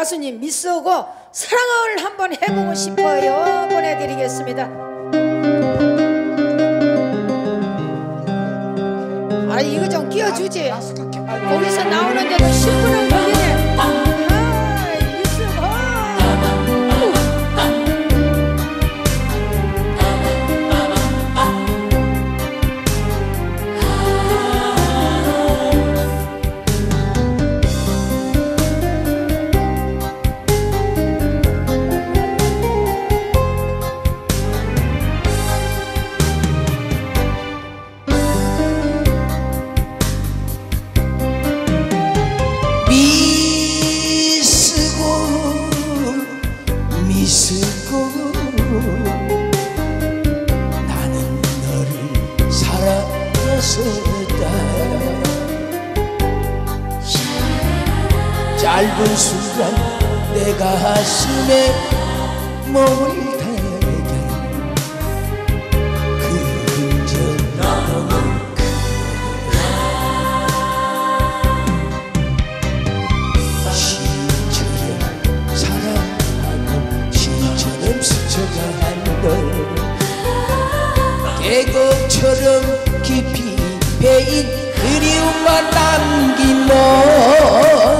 가수님 미스고 사랑을 한번 해보고 싶어요 보내드리겠습니다 아 이거 좀 끼워주지 거기서 나오는 데도 신부는 사랑했었다 짧은 순간 내 가슴에 몸을 대게 그 흔적 너무 시처럼 사랑하고 시처럼 스쳐간 널 계곡처럼 깊이 베인 그리움만 남긴 너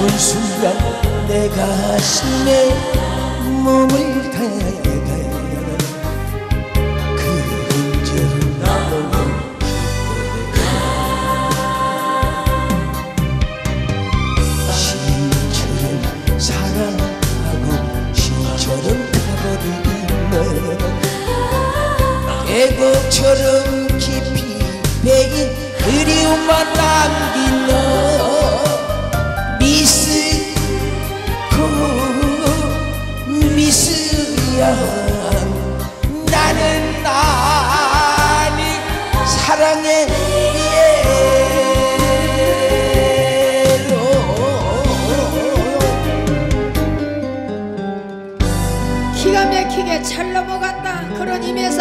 짧은 순간 내 가슴에 몸을 대가. 그 흔적을 너무 시처럼 사랑하고 시처럼 가버린 널 계곡처럼 깊이 베인 그리움만 남긴 미스야 나는 아니 사랑의 잘 넘어간다. 그런 의미에서